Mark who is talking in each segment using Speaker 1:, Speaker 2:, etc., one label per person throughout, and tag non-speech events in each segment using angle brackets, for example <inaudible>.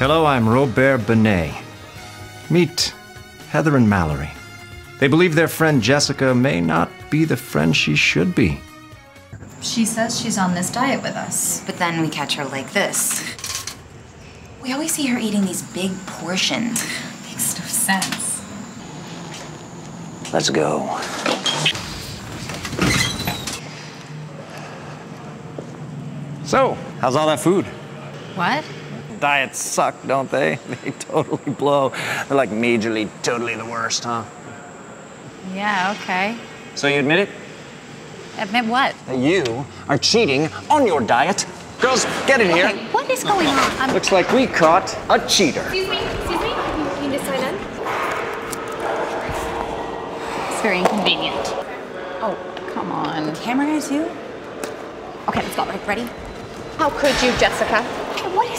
Speaker 1: Hello, I'm Robert Benet. Meet Heather and Mallory. They believe their friend Jessica may not be the friend she should be.
Speaker 2: She says she's on this diet with us.
Speaker 3: But then we catch her like this. We always see her eating these big portions.
Speaker 2: Makes no sense.
Speaker 4: Let's go. So, how's all that food?
Speaker 2: What?
Speaker 4: Diets suck, don't they? <laughs> They totally blow. They're like majorly, totally the worst, huh?
Speaker 2: Yeah, okay.
Speaker 4: So you admit it?
Speaker 2: Admit what?
Speaker 4: That you are cheating on your diet? Girls, get in here.
Speaker 2: Okay, what is going on? I'm...
Speaker 4: Looks like we caught a cheater.
Speaker 5: Excuse me, excuse me. You need to sign in.
Speaker 2: It's very inconvenient. Oh, come on.
Speaker 3: Camera is you?
Speaker 2: Okay, let's go. Ready?
Speaker 5: How could you, Jessica?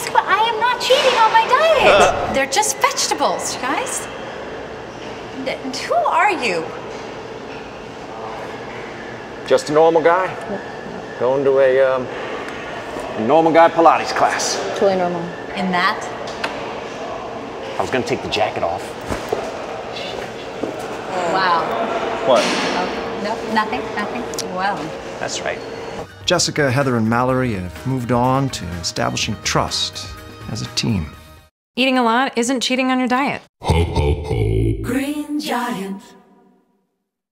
Speaker 2: Okay, what is going I am not cheating on my diet. They're just vegetables, you guys. Th- Who are you?
Speaker 4: Just a normal guy. Going to a, um, a normal guy Pilates class.
Speaker 5: Totally normal.
Speaker 2: In that?
Speaker 4: I was gonna take the jacket off.
Speaker 2: Wow.
Speaker 4: What?
Speaker 2: Oh, no, nothing, nothing. Well,
Speaker 4: That's right.
Speaker 1: Jessica, Heather, and Mallory have moved on to establishing trust as a team.
Speaker 6: Eating a lot isn't cheating on your diet.
Speaker 7: Green Giant.